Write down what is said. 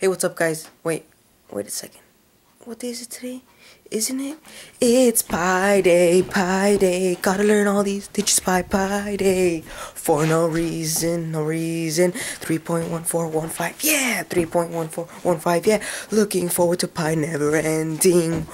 Hey, what's up, guys? Wait, wait a second. What day is it today? Isn't it? It's Pi Day, Pi Day. Gotta learn all these digits by Pi Day. For no reason, no reason. 3.1415, yeah! 3.1415, yeah! Looking forward to Pi never ending.